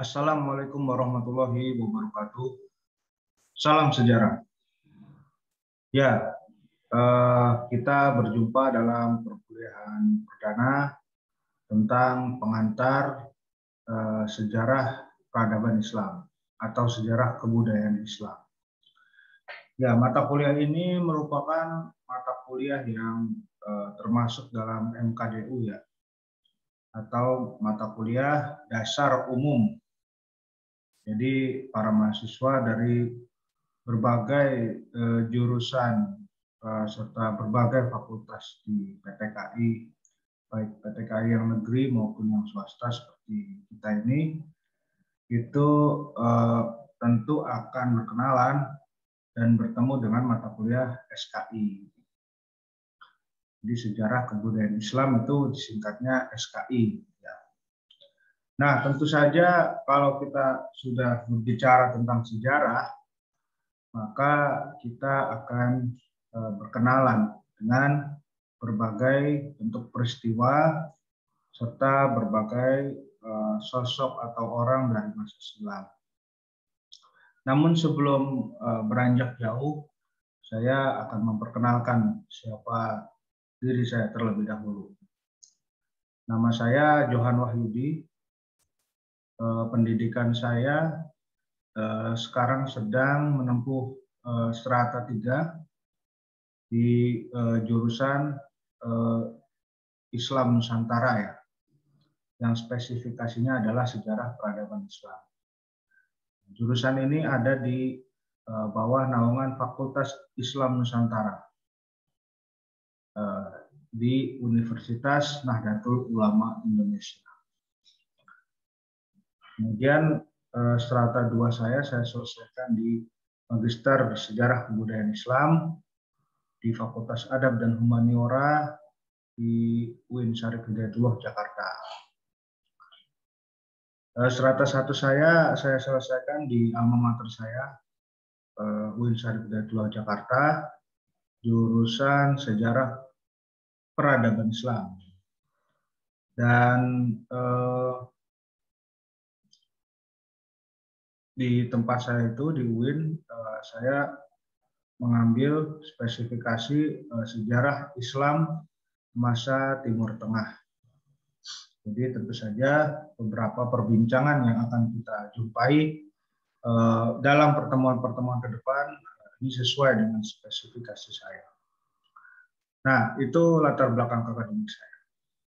Assalamualaikum warahmatullahi wabarakatuh. Salam sejarah. Ya, eh, kita berjumpa dalam perkuliahan perdana tentang pengantar eh, sejarah peradaban Islam atau sejarah kebudayaan Islam. Ya, mata kuliah ini merupakan mata kuliah yang eh, termasuk dalam MKDU ya, atau mata kuliah dasar umum. Jadi para mahasiswa dari berbagai eh, jurusan eh, serta berbagai fakultas di PTKI, baik PTKI yang negeri maupun yang swasta seperti kita ini, itu eh, tentu akan berkenalan dan bertemu dengan mata kuliah SKI di sejarah kebudayaan Islam itu disingkatnya SKI. Nah, tentu saja kalau kita sudah berbicara tentang sejarah, maka kita akan eh, berkenalan dengan berbagai bentuk peristiwa serta berbagai eh, sosok atau orang dari masa silam. Namun sebelum eh, beranjak jauh, saya akan memperkenalkan siapa diri saya terlebih dahulu. Nama saya Johan Wahyudi. Eh, pendidikan saya eh, sekarang sedang menempuh eh, strata 3 di jurusan Islam Nusantara ya. Yang spesifikasinya adalah sejarah peradaban Islam. Jurusan ini ada di bawah naungan Fakultas Islam Nusantara di Universitas Nahdlatul Ulama Indonesia. Kemudian eh, strata dua saya saya selesaikan di Magister Sejarah Kebudayaan Islam di Fakultas Adab dan Humaniora di UIN Syarif Hidayatullah Jakarta. Eh, strata satu saya saya selesaikan di alma mater saya UIN Syarif Hidayatullah Jakarta jurusan sejarah peradaban Islam. Dan eh, di tempat saya itu di UIN eh, saya mengambil spesifikasi eh, sejarah Islam masa Timur Tengah. Jadi tentu saja beberapa perbincangan yang akan kita jumpai eh, dalam pertemuan-pertemuan ke depan ini sesuai dengan spesifikasi saya. Nah, itu latar belakang akademik saya.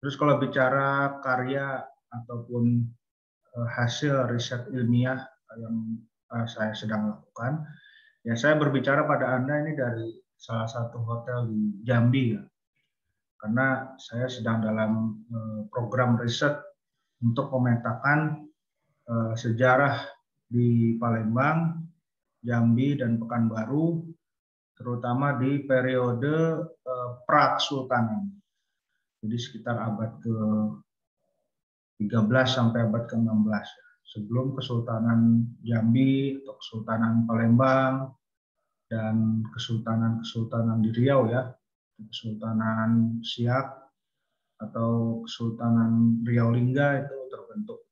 Terus kalau bicara karya ataupun hasil riset ilmiah yang eh, saya sedang lakukan, ya saya berbicara pada Anda ini dari salah satu hotel di Jambi ya. Karena saya sedang dalam eh, program riset untuk memetakan sejarah di Palembang Jambi dan Pekanbaru, terutama di periode eh, pra-kesultanan. Jadi sekitar abad ke-13 sampai abad ke-16. Sebelum Kesultanan Jambi atau Kesultanan Palembang dan Kesultanan-Kesultanan di Riau ya, Kesultanan Siak atau Kesultanan Riau Lingga itu terbentuk.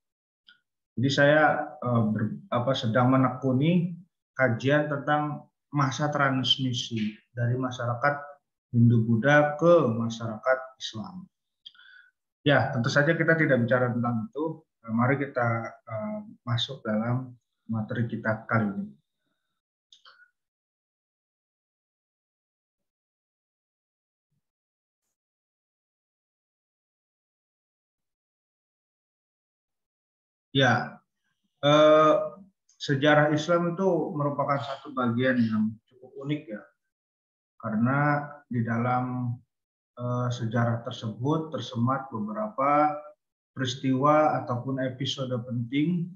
Jadi saya eh, ber, apa, sedang menekuni kajian tentang masa transmisi dari masyarakat Hindu-Buddha ke masyarakat Islam. Ya, tentu saja kita tidak bicara tentang itu. Nah, mari kita uh, masuk dalam materi kita kali ini. Ya, uh, sejarah Islam itu merupakan satu bagian yang cukup unik ya. Karena di dalam uh, sejarah tersebut tersemat beberapa peristiwa ataupun episode penting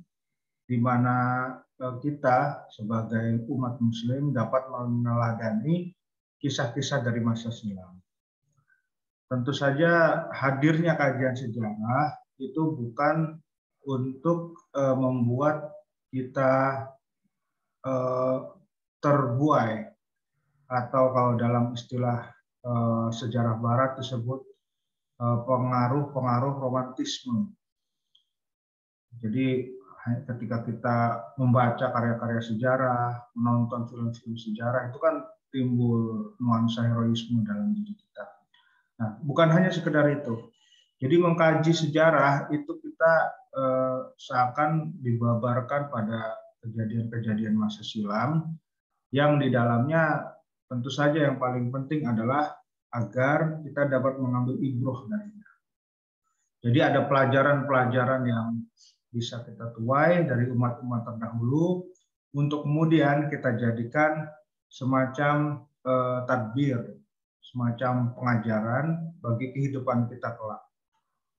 di mana uh, kita sebagai umat muslim dapat meneladani kisah-kisah dari masa silam. Tentu saja hadirnya kajian sejarah itu bukan untuk uh, membuat kita eh, terbuai atau kalau dalam istilah sejarah Barat disebut pengaruh-pengaruh romantisme. Jadi ketika kita membaca karya-karya sejarah, menonton film-film sejarah itu kan timbul nuansa heroisme dalam diri kita. Nah, bukan hanya sekedar itu. Jadi mengkaji sejarah itu kita eh, seakan dibabarkan pada kejadian-kejadian masa silam yang di dalamnya tentu saja yang paling penting adalah agar kita dapat mengambil ibroh darinya. Jadi ada pelajaran-pelajaran yang bisa kita tuai dari umat-umat terdahulu untuk kemudian kita jadikan semacam eh, tadbir, semacam pengajaran bagi kehidupan kita kelak.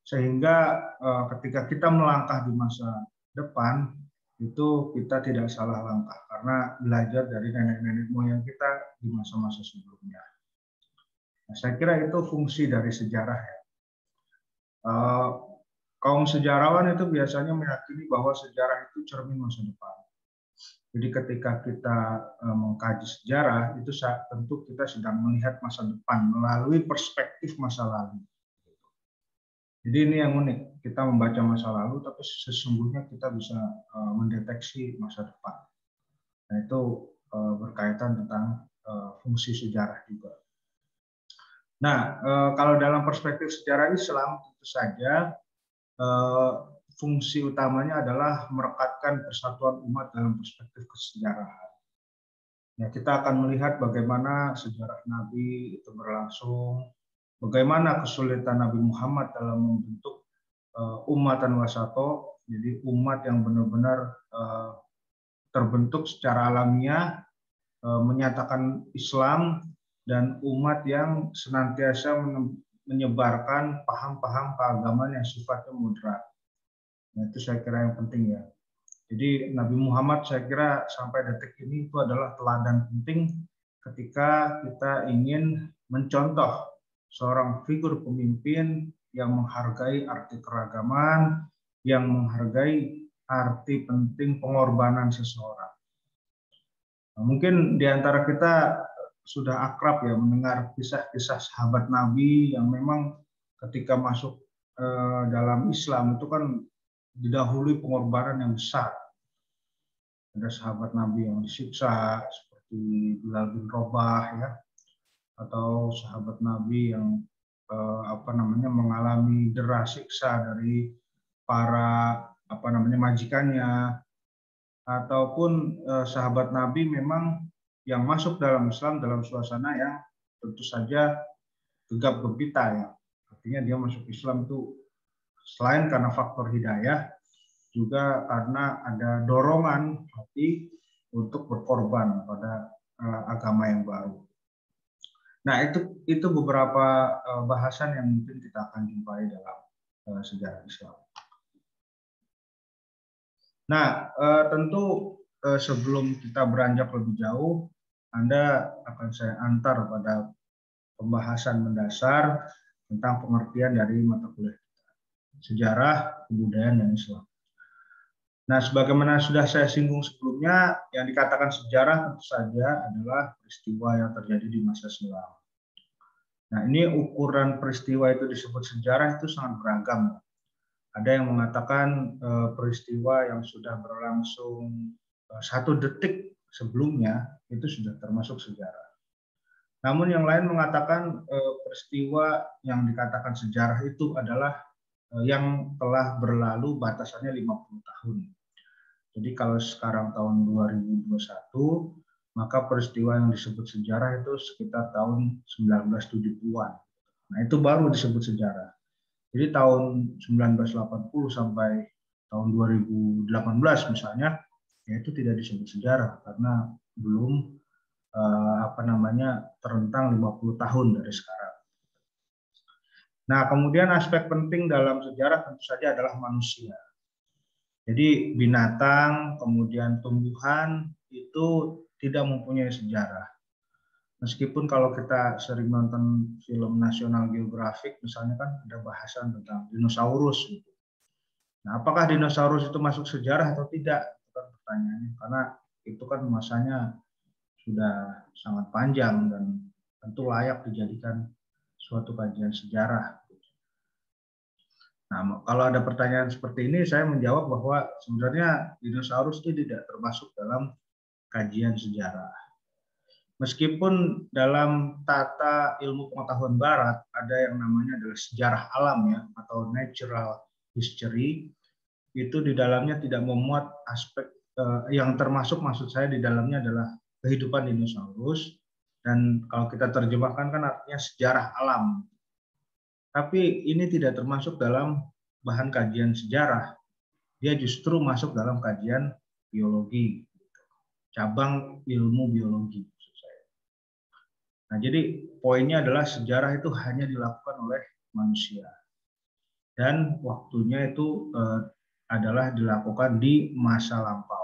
Sehingga eh, ketika kita melangkah di masa depan itu kita tidak salah langkah karena belajar dari nenek-nenek moyang kita di masa-masa sebelumnya. Nah, saya kira itu fungsi dari sejarah ya. Uh, kaum sejarawan itu biasanya meyakini bahwa sejarah itu cermin masa depan. Jadi ketika kita uh, mengkaji sejarah itu tentu kita sedang melihat masa depan melalui perspektif masa lalu. Jadi ini yang unik, kita membaca masa lalu tapi sesungguhnya kita bisa uh, mendeteksi masa depan. Nah itu berkaitan tentang fungsi sejarah juga. Nah, kalau dalam perspektif sejarah Islam tentu saja fungsi utamanya adalah merekatkan persatuan umat dalam perspektif kesejarahan. Ya, kita akan melihat bagaimana sejarah Nabi itu berlangsung, bagaimana kesulitan Nabi Muhammad dalam membentuk uh, umatan wasato, jadi umat yang benar-benar terbentuk secara alamiah, menyatakan Islam dan umat yang senantiasa menyebarkan paham-paham keagamaan yang sifatnya moderat. Nah, itu saya kira yang penting ya. Jadi Nabi Muhammad saya kira sampai detik ini itu adalah teladan penting ketika kita ingin mencontoh seorang figur pemimpin yang menghargai arti keragaman, yang menghargai arti penting pengorbanan seseorang. Nah, mungkin di antara kita sudah akrab ya mendengar kisah-kisah sahabat Nabi yang memang ketika masuk eh, dalam Islam itu kan didahului pengorbanan yang besar. Ada sahabat Nabi yang disiksa seperti Bilal bin Robah ya, atau sahabat Nabi yang eh, apa namanya mengalami deras siksa dari para apa namanya majikannya ataupun eh, sahabat Nabi memang yang masuk dalam Islam dalam suasana yang tentu saja gegap gempita ya artinya dia masuk Islam itu selain karena faktor hidayah juga karena ada dorongan hati untuk berkorban pada uh, agama yang baru. Nah, itu itu beberapa uh, bahasan yang mungkin kita akan jumpai dalam uh, sejarah Islam. Nah, tentu sebelum kita beranjak lebih jauh, Anda akan saya antar pada pembahasan mendasar tentang pengertian dari mata kuliah kita. Sejarah, kebudayaan, dan Islam. Nah, sebagaimana sudah saya singgung sebelumnya, yang dikatakan sejarah tentu saja adalah peristiwa yang terjadi di masa silam. Nah, ini ukuran peristiwa itu disebut sejarah itu sangat beragam. Ada yang mengatakan eh, peristiwa yang sudah berlangsung eh, satu detik sebelumnya itu sudah termasuk sejarah. Namun yang lain mengatakan eh, peristiwa yang dikatakan sejarah itu adalah yang telah berlalu batasannya 50 tahun. Jadi kalau sekarang tahun 2021, maka peristiwa yang disebut sejarah itu sekitar tahun 1970-an. Nah, itu baru disebut sejarah. Jadi tahun 1980 sampai tahun 2018 misalnya, ya itu tidak disebut sejarah karena belum eh, apa namanya terentang 50 tahun dari sekarang. Nah, kemudian aspek penting dalam sejarah tentu saja adalah manusia. Jadi binatang, kemudian tumbuhan itu tidak mempunyai sejarah. Meskipun kalau kita sering nonton film National Geographic, misalnya kan ada bahasan tentang dinosaurus. Gitu. Nah, apakah dinosaurus itu masuk sejarah atau tidak? Pertanyaannya. Karena itu kan masanya sudah sangat panjang dan tentu layak dijadikan suatu kajian sejarah. Nah, kalau ada pertanyaan seperti ini, saya menjawab bahwa sebenarnya dinosaurus itu tidak termasuk dalam kajian sejarah. Meskipun dalam tata ilmu pengetahuan barat ada yang namanya adalah sejarah alam ya atau natural history, itu di dalamnya tidak memuat aspek yang termasuk maksud saya di dalamnya adalah kehidupan dinosaurus dan kalau kita terjemahkan kan artinya sejarah alam tapi ini tidak termasuk dalam bahan kajian sejarah. Dia justru masuk dalam kajian biologi, cabang ilmu biologi. Nah, jadi poinnya adalah sejarah itu hanya dilakukan oleh manusia. Dan waktunya itu eh, adalah dilakukan di masa lampau.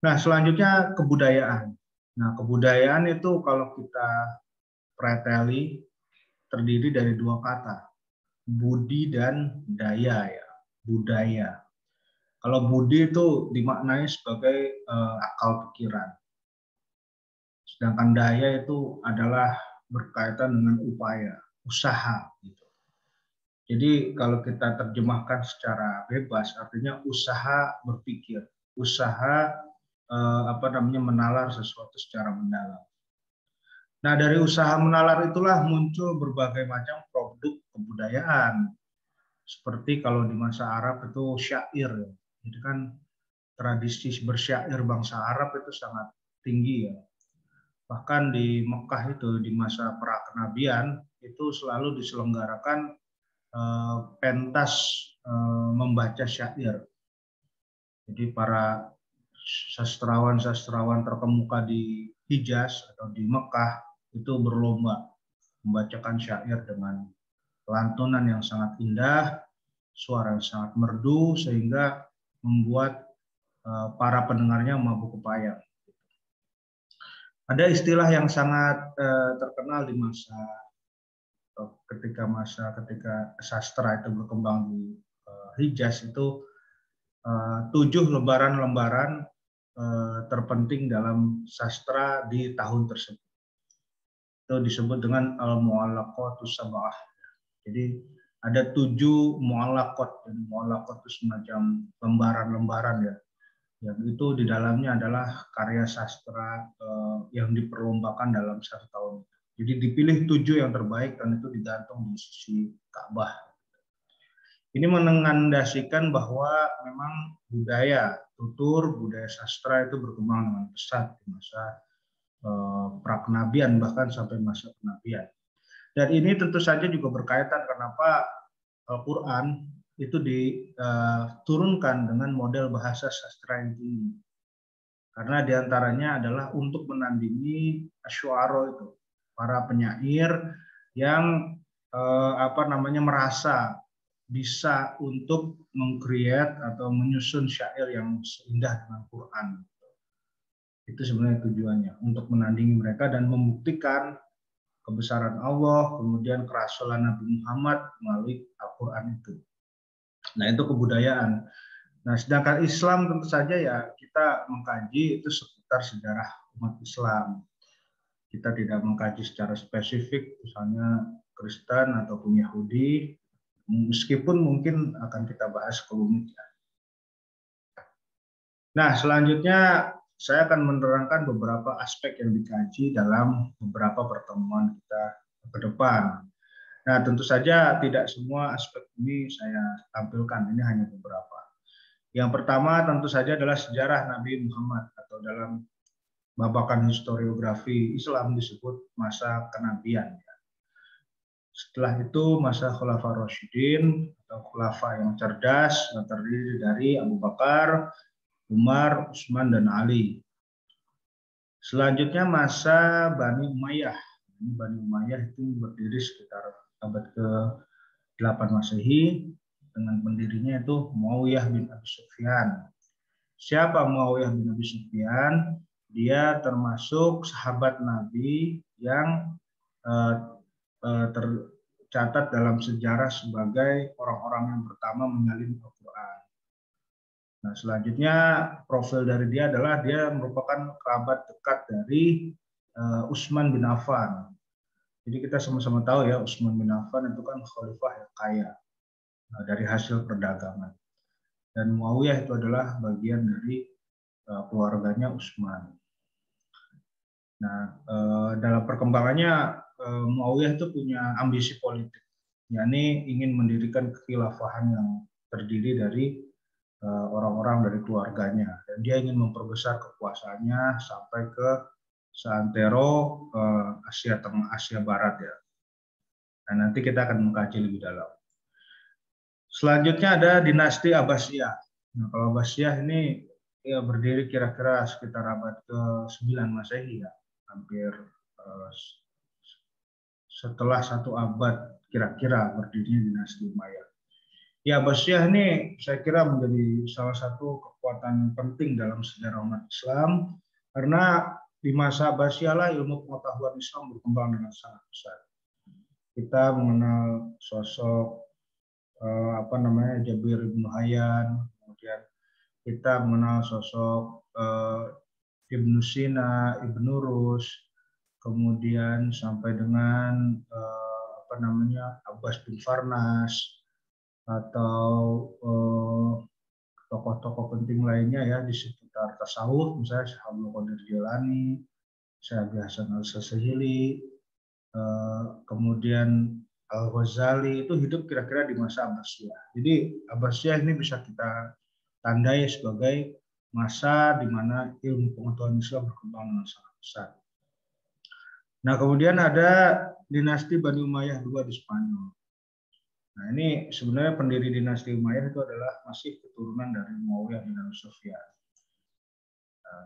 Nah, selanjutnya kebudayaan. Nah, kebudayaan itu kalau kita preteli terdiri dari dua kata, budi dan daya ya, budaya. Kalau budi itu dimaknai sebagai uh, akal pikiran. Sedangkan daya itu adalah berkaitan dengan upaya, usaha gitu. Jadi kalau kita terjemahkan secara bebas artinya usaha berpikir, usaha uh, apa namanya menalar sesuatu secara mendalam. Nah, dari usaha menalar itulah muncul berbagai macam produk kebudayaan. Seperti kalau di masa Arab itu syair. Itu kan tradisi bersyair bangsa Arab itu sangat tinggi ya. Bahkan di Mekah itu di masa pra kenabian itu selalu diselenggarakan eh, pentas eh, membaca syair. Jadi para sastrawan-sastrawan terkemuka di Hijaz atau di Mekah itu berlomba membacakan syair dengan lantunan yang sangat indah, suara yang sangat merdu sehingga membuat eh, para pendengarnya mabuk kepayang. Ada istilah yang sangat eh, terkenal di masa ketika masa ketika sastra itu berkembang di eh, Hijaz itu tujuh lembaran-lembaran terpenting dalam sastra di tahun tersebut itu disebut dengan al muallaqatus sabah. Jadi ada tujuh muallaqat muallaqat itu semacam lembaran-lembaran ya. Yang itu di dalamnya adalah karya sastra eh, yang diperlombakan dalam satu tahun. Jadi dipilih tujuh yang terbaik dan itu digantung di sisi Ka'bah. Ini menengandasikan bahwa memang budaya tutur, budaya sastra itu berkembang dengan pesat di masa Eh, prakenabian bahkan sampai masa kenabian. Dan ini tentu saja juga berkaitan kenapa Al-Quran itu diturunkan eh, dengan model bahasa sastra yang tinggi. Karena di antaranya adalah untuk menandingi asyuaro itu, para penyair yang eh, apa namanya merasa bisa untuk mengcreate atau menyusun syair yang seindah dengan Quran. Itu sebenarnya tujuannya untuk menandingi mereka dan membuktikan kebesaran Allah, kemudian kerasulan Nabi Muhammad melalui Al-Quran itu. Nah itu kebudayaan. Nah sedangkan Islam tentu saja ya kita mengkaji itu seputar sejarah umat Islam. Kita tidak mengkaji secara spesifik misalnya Kristen ataupun Yahudi, meskipun mungkin akan kita bahas ya. Nah selanjutnya saya akan menerangkan beberapa aspek yang dikaji dalam beberapa pertemuan kita ke depan. Nah, tentu saja tidak semua aspek ini saya tampilkan, ini hanya beberapa. Yang pertama tentu saja adalah sejarah Nabi Muhammad atau dalam babakan historiografi Islam disebut masa kenabian. Setelah itu masa Khulafa Rashidin atau Khulafa yang cerdas yang terdiri dari Abu Bakar, Umar, Utsman dan Ali. Selanjutnya masa Bani Umayyah. Bani Umayyah itu berdiri sekitar abad ke-8 Masehi dengan pendirinya itu Muawiyah bin Abi Sufyan. Siapa Muawiyah bin Abi Sufyan? Dia termasuk sahabat Nabi yang uh, tercatat dalam sejarah sebagai orang-orang yang pertama menyalin Al-Quran. Nah, selanjutnya profil dari dia adalah dia merupakan kerabat dekat dari uh, Utsman bin Affan. Jadi kita sama-sama tahu ya Utsman bin Affan itu kan khalifah yang kaya. uh, dari hasil perdagangan. Dan Muawiyah itu adalah bagian dari keluarganya Utsman. Nah, dalam perkembangannya Muawiyah itu punya ambisi politik, yakni ingin mendirikan kekhilafahan yang terdiri dari orang-orang dari keluarganya dan dia ingin memperbesar kekuasaannya sampai ke Santero Asia Tengah Asia Barat ya Nah, nanti kita akan mengkaji lebih dalam. Selanjutnya ada dinasti Abbasiyah. Nah, kalau Abbasiyah ini ya berdiri kira-kira sekitar abad ke-9 Masehi ya, hampir setelah satu abad kira-kira berdirinya dinasti Umayyah. Ya Abbasiyah ini saya kira menjadi salah satu kekuatan penting dalam sejarah umat Islam karena di masa Abbasiyah lah ilmu pengetahuan Islam berkembang dengan sangat besar kita mengenal sosok uh, apa namanya Jabir bin Hayyan, kemudian kita mengenal sosok uh, Ibnu Sina, Ibnu Rus, kemudian sampai dengan uh, apa namanya Abbas bin Farnas atau tokoh-tokoh penting lainnya ya di sekitar tasawuf misalnya Syekh Qadir Jilani, Syekh Hasan Al-Sasihili, Eh, kemudian Al Ghazali itu hidup kira-kira di masa Abbasiyah. Jadi Abbasiyah ini bisa kita tandai sebagai masa di mana ilmu pengetahuan Islam berkembang dengan sangat besar. Nah kemudian ada dinasti Bani Umayyah dua di Spanyol. Nah ini sebenarnya pendiri dinasti Umayyah itu adalah masih keturunan dari Muawiyah bin Abi Sufyan. Nah,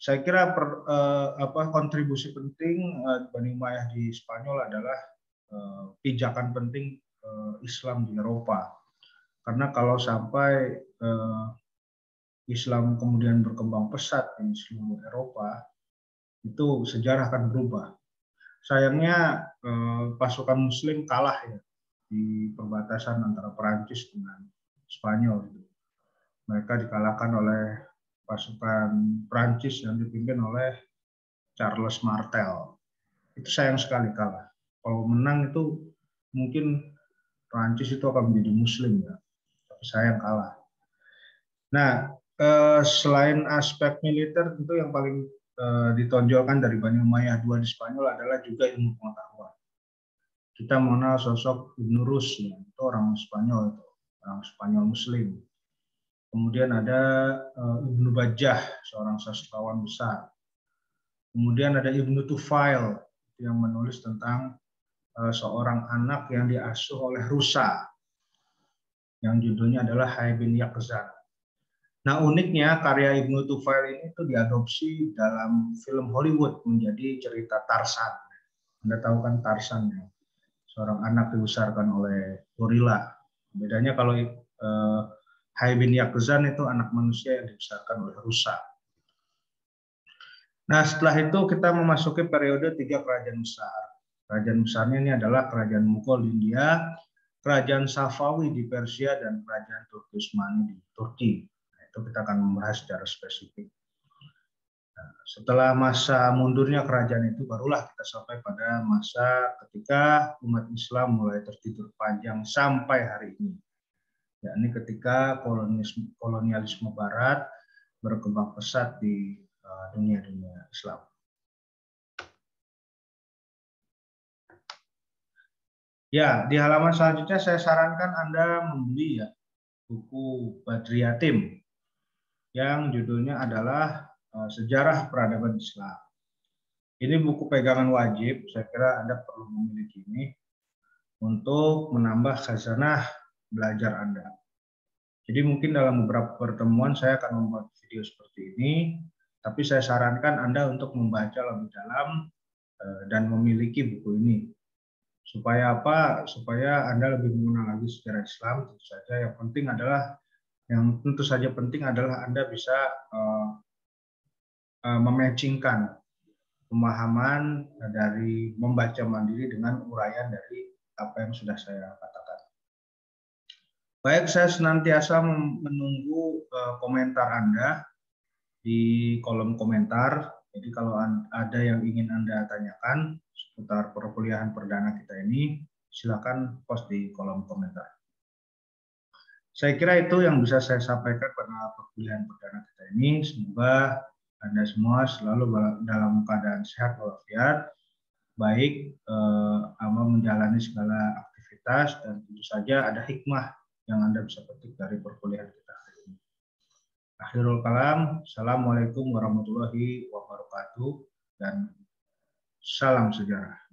saya kira per, uh, apa kontribusi penting uh, Bani Umayyah di Spanyol adalah uh, pijakan penting uh, Islam di Eropa. Karena kalau sampai uh, Islam kemudian berkembang pesat di seluruh Eropa, itu sejarah akan berubah. Sayangnya uh, pasukan Muslim kalah ya di perbatasan antara Perancis dengan Spanyol. Mereka dikalahkan oleh pasukan Prancis yang dipimpin oleh Charles Martel. Itu sayang sekali kalah. Kalau menang itu mungkin Prancis itu akan menjadi Muslim ya, tapi sayang kalah. Nah, eh, selain aspek militer tentu yang paling eh, ditonjolkan dari Bani Umayyah II di Spanyol adalah juga ilmu pengetahuan. Kita mengenal sosok Ibn Rus, ya, itu orang Spanyol, itu, orang Spanyol Muslim Kemudian ada uh, Ibnu Bajah, seorang sastrawan besar. Kemudian ada Ibnu Tufail yang menulis tentang uh, seorang anak yang diasuh oleh rusa. Yang judulnya adalah Hai bin Yakzan. Nah uniknya karya Ibnu Tufail ini itu diadopsi dalam film Hollywood menjadi cerita Tarsan. Anda tahu kan Tarsan ya, seorang anak dibesarkan oleh gorila. Bedanya kalau uh, Hai bin Yakuzan itu anak manusia yang dibesarkan oleh rusa. Nah, setelah itu kita memasuki periode tiga kerajaan besar. Kerajaan besarnya ini adalah kerajaan Mughal di India, kerajaan Safawi di Persia, dan kerajaan Turki Utsmani di Turki. Kita akan membahas secara spesifik. Nah, setelah masa mundurnya kerajaan itu, barulah kita sampai pada masa ketika umat Islam mulai tertidur panjang sampai hari ini yakni ketika kolonialisme, kolonialisme Barat berkembang pesat di eh, dunia-dunia Islam. Ya, di halaman selanjutnya saya sarankan Anda membeli ya buku Badriyatim yang judulnya adalah uh, Sejarah Peradaban Islam. Ini buku pegangan wajib, saya kira Anda perlu memiliki ini untuk menambah khazanah belajar Anda. Jadi mungkin dalam beberapa pertemuan saya akan membuat video seperti ini, tapi saya sarankan Anda untuk membaca lebih dalam eh, dan memiliki buku ini. Supaya apa? Supaya Anda lebih mengenal lagi sejarah Islam, tentu saja. Yang penting adalah yang tentu saja penting adalah Anda bisa uh, uh, mematchingkan pemahaman dari membaca mandiri dengan uraian dari apa yang sudah saya katakan. Baik, saya senantiasa menunggu uh, komentar Anda di kolom komentar. Jadi kalau ada yang ingin Anda tanyakan seputar perkuliahan perdana kita ini, silakan post di kolom komentar. Saya kira itu yang bisa saya sampaikan pada perkuliahan perdana kita ini. Semoga Anda semua selalu dalam keadaan sehat walafiat, baik eh, menjalani segala aktivitas dan tentu saja ada hikmah yang Anda bisa petik dari perkuliahan kita hari ini. Akhirul kalam, Assalamualaikum warahmatullahi wabarakatuh, dan salam sejarah.